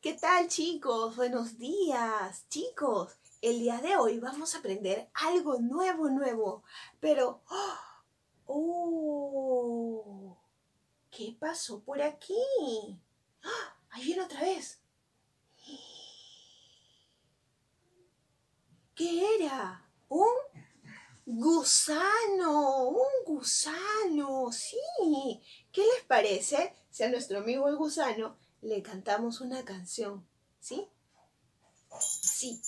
¿Qué tal chicos? Buenos días chicos. El día de hoy vamos a aprender algo nuevo, nuevo. Pero... ¡Oh! ¿Qué pasó por aquí? ¡Ah! Ahí viene otra vez. ¿Qué era? ¿Un gusano? Un gusano, sí. ¿Qué les parece si a nuestro amigo el gusano le cantamos una canción? ¿Sí? Sí.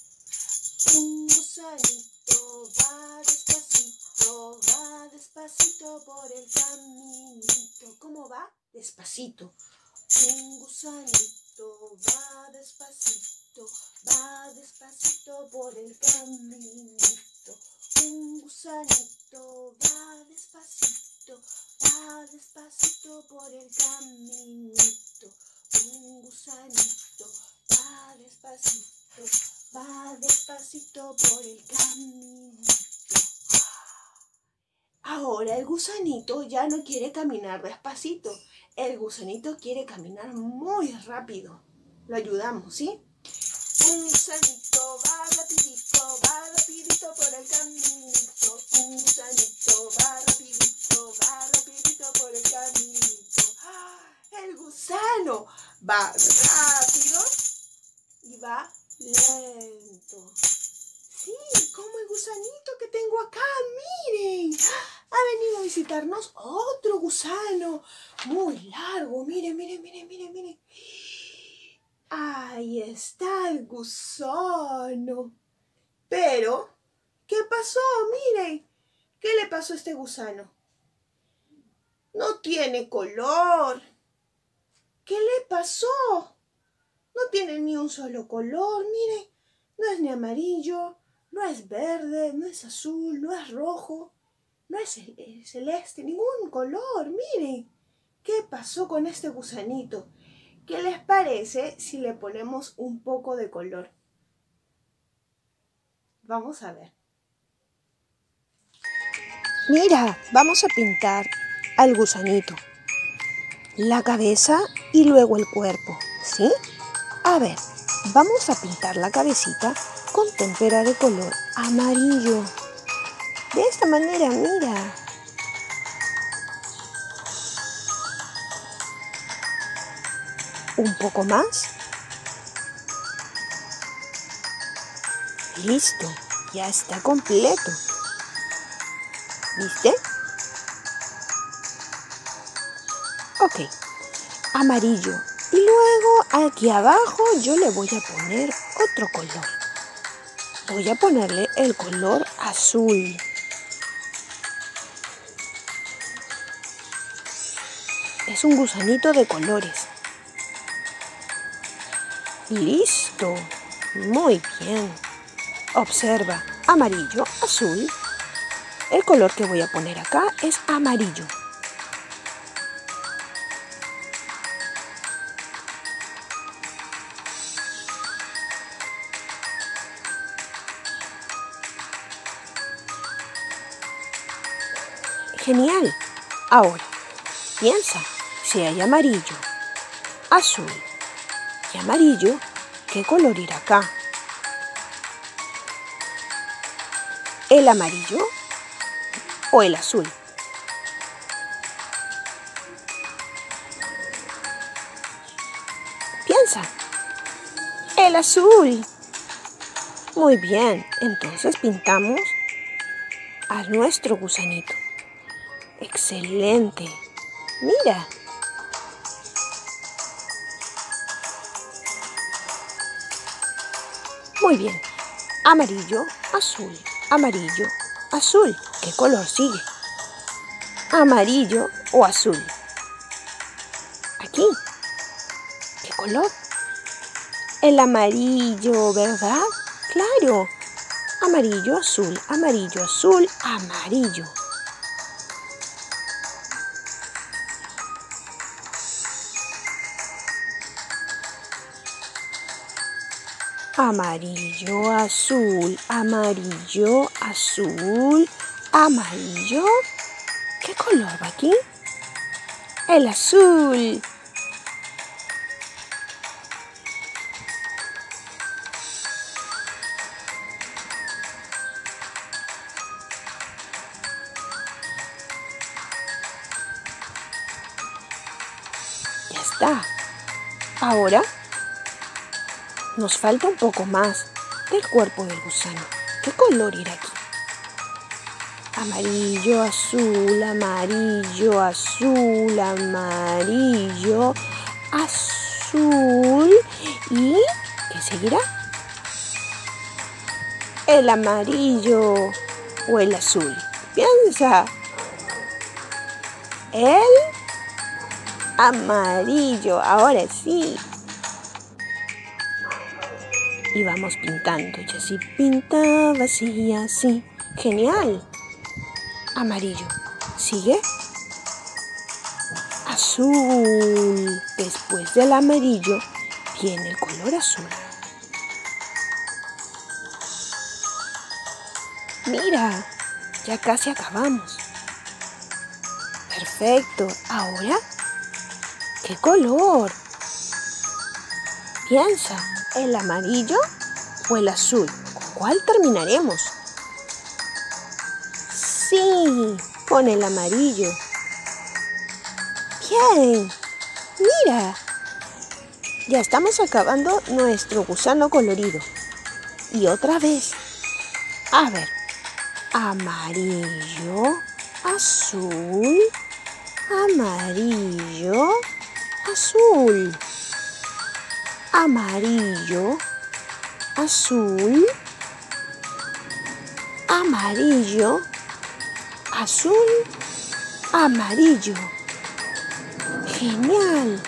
Un gusanito va despacito, va despacito por el caminito. ¿Cómo va? Despacito. Un gusanito va despacito, va despacito por el caminito. Un gusanito va despacito, va despacito por el caminito. Un gusanito va despacito, va despacito por el caminito. Ahora el gusanito ya no quiere caminar despacito. El gusanito quiere caminar muy rápido. Lo ayudamos, ¿sí? Un gusanito va rapidito, va rapidito por el caminito. Un gusanito va rapidito, va rapidito por el caminito. El gusano va rápido y va lento. Sí, como el gusanito que tengo acá, miren. Ha venido a visitarnos otro gusano. Muy largo, miren, miren, miren, miren, miren. Ahí está el gusano. Pero, ¿qué pasó? Miren, ¿qué le pasó a este gusano? No tiene color. ¿Qué le pasó? No tiene ni un solo color, miren. No es ni amarillo, no es verde, no es azul, no es rojo, no es celeste, ningún color. Miren, ¿qué pasó con este gusanito? ¿Qué les parece si le ponemos un poco de color? Vamos a ver. Mira, vamos a pintar al gusanito. La cabeza y luego el cuerpo, ¿sí? A ver, vamos a pintar la cabecita con témpera de color amarillo. De esta manera, mira. Un poco más. Listo, ya está completo. ¿Viste? Ok, amarillo. Y luego aquí abajo yo le voy a poner otro color. Voy a ponerle el color azul. Es un gusanito de colores. Listo. Muy bien. Observa. Amarillo, azul. El color que voy a poner acá es amarillo. Genial. Ahora, piensa, si hay amarillo, azul y amarillo, ¿qué color irá acá? ¿El amarillo o el azul? Piensa. El azul. Muy bien, entonces pintamos a nuestro gusanito. Excelente. Mira. Muy bien. Amarillo, azul, amarillo, azul. ¿Qué color sigue? Amarillo o azul. Aquí. ¿Qué color? El amarillo, ¿verdad? Claro. Amarillo, azul, amarillo, azul, amarillo. amarillo, azul, amarillo, azul, amarillo. ¿Qué color va aquí? El azul. Ya está. Ahora nos falta un poco más del cuerpo del gusano. ¿Qué color irá aquí? Amarillo, azul, amarillo, azul, amarillo, azul. ¿Y qué seguirá? El amarillo o el azul. Piensa. El amarillo. Ahora sí. Y vamos pintando. Y así pintaba así, así. Genial. Amarillo. ¿Sigue? Azul. Después del amarillo viene el color azul. Mira, ya casi acabamos. Perfecto. Ahora, ¿qué color? Piensa, ¿el amarillo o el azul? ¿Con cuál terminaremos? Sí, con el amarillo. Bien, mira. Ya estamos acabando nuestro gusano colorido. Y otra vez. A ver. Amarillo, azul, amarillo, azul amarillo, azul, amarillo, azul, amarillo. Genial.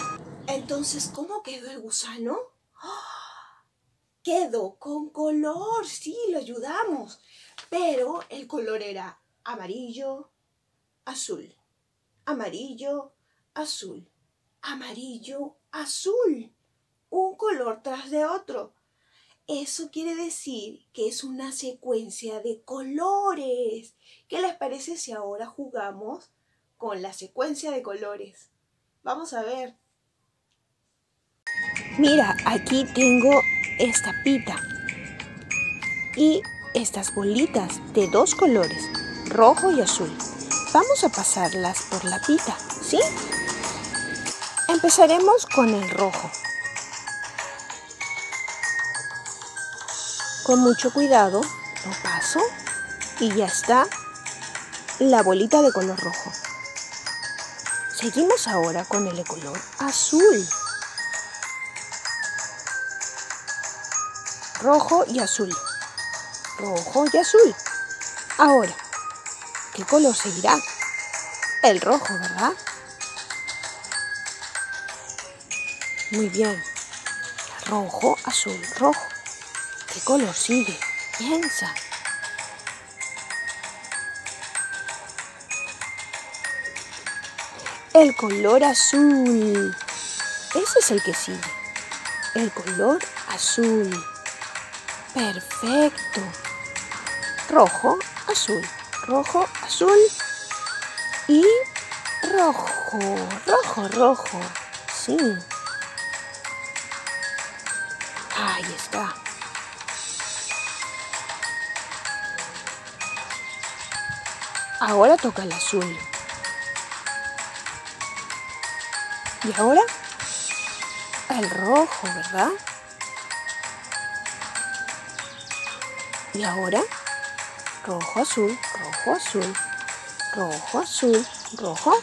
Entonces, ¿cómo quedó el gusano? Quedó con color, sí, lo ayudamos. Pero el color era amarillo, azul, amarillo, azul, amarillo, azul un color tras de otro. Eso quiere decir que es una secuencia de colores. ¿Qué les parece si ahora jugamos con la secuencia de colores? Vamos a ver. Mira, aquí tengo esta pita y estas bolitas de dos colores, rojo y azul. Vamos a pasarlas por la pita, ¿sí? Empezaremos con el rojo. Con mucho cuidado lo paso y ya está la bolita de color rojo. Seguimos ahora con el de color azul. Rojo y azul. Rojo y azul. Ahora, ¿qué color seguirá? El rojo, ¿verdad? Muy bien. Rojo, azul, rojo. ¿Qué color sigue? Piensa. El color azul. Ese es el que sigue. El color azul. Perfecto. Rojo, azul. Rojo, azul. Y rojo. Rojo, rojo. Sí. Ahí está. Ahora toca el azul. ¿Y ahora? El rojo, ¿verdad? ¿Y ahora? Rojo, azul, rojo, azul, rojo, azul, rojo.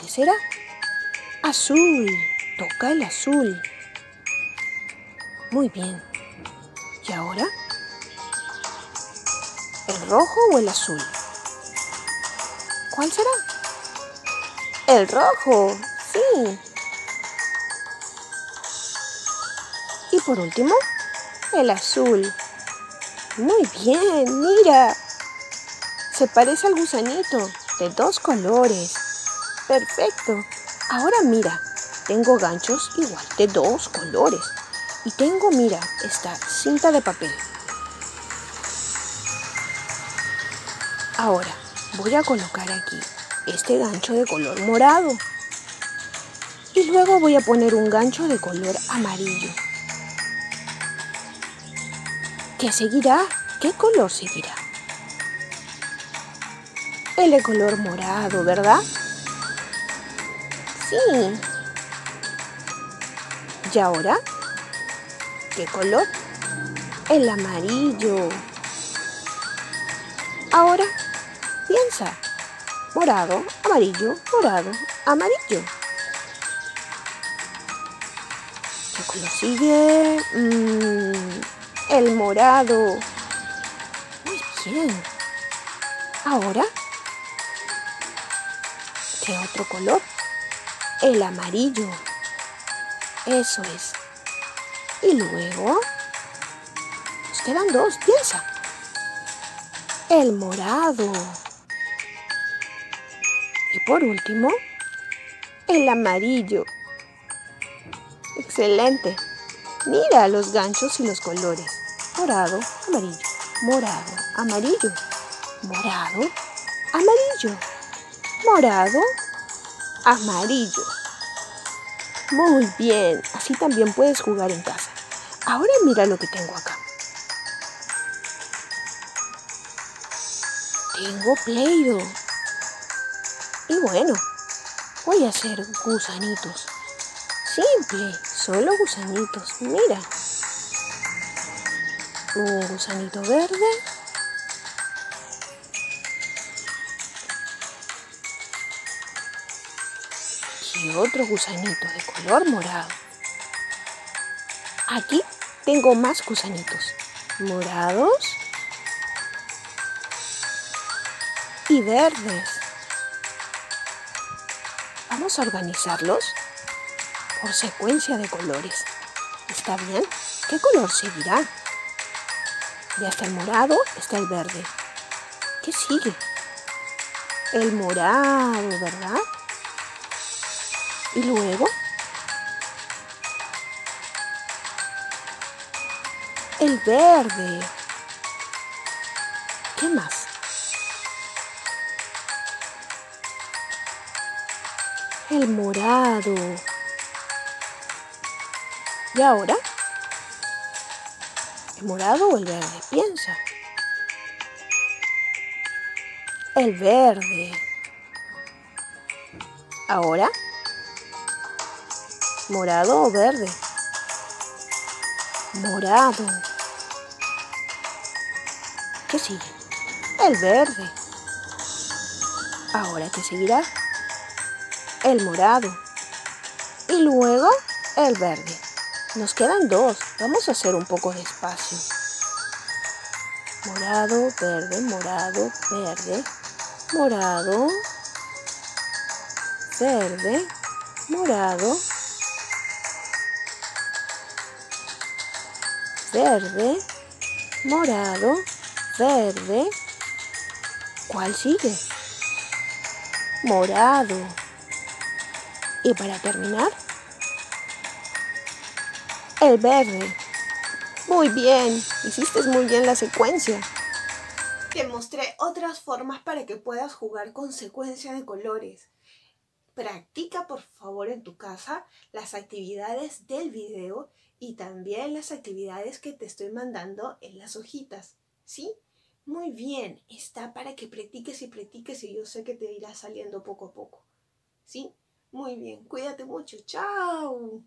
¿Qué será? Azul. Toca el azul. Muy bien. ¿Y ahora? ¿El rojo o el azul? ¿Cuál será? El rojo, sí. Y por último, el azul. Muy bien, mira. Se parece al gusanito, de dos colores. Perfecto. Ahora mira, tengo ganchos igual de dos colores. Y tengo, mira, esta cinta de papel. Ahora, voy a colocar aquí este gancho de color morado. Y luego voy a poner un gancho de color amarillo. ¿Qué seguirá? ¿Qué color seguirá? El de color morado, ¿verdad? Sí. ¿Y ahora? ¿Qué color? El amarillo. Ahora, piensa. Morado, amarillo, morado, amarillo. ¿Qué sigue? Mm, el morado. Muy bien. Ahora, ¿qué otro color? El amarillo. Eso es. Y luego, nos quedan dos, piensa. El morado. Y por último, el amarillo. Excelente. Mira los ganchos y los colores. Morado, amarillo, morado, amarillo, morado, amarillo, morado, amarillo. Muy bien, así también puedes jugar en casa. Ahora mira lo que tengo acá. Tengo Play-Doh. Y bueno, voy a hacer gusanitos. Simple, solo gusanitos. Mira. Un gusanito verde. Y otro gusanito de color morado. Aquí tengo más gusanitos. Morados y verdes. Vamos a organizarlos por secuencia de colores. ¿Está bien? ¿Qué color seguirá? Ya está el morado, está el verde. ¿Qué sigue? El morado, ¿verdad? Y luego el verde. ¿Qué más? El morado. ¿Y ahora? ¿El morado o el verde? Piensa. El verde. ¿Ahora? ¿Morado o verde? Morado. ¿Qué sigue? El verde. ¿Ahora qué seguirá? El morado. Y luego el verde. Nos quedan dos. Vamos a hacer un poco de espacio. Morado, verde, morado, verde, morado, verde, morado, verde, morado, verde. ¿Cuál sigue? Morado. Y para terminar, el verde. Muy bien, hiciste muy bien la secuencia. Te mostré otras formas para que puedas jugar con secuencia de colores. Practica por favor en tu casa las actividades del video y también las actividades que te estoy mandando en las hojitas. ¿Sí? Muy bien, está para que practiques y practiques y yo sé que te irá saliendo poco a poco. ¿Sí? Muy bien, cuídate mucho. Chao.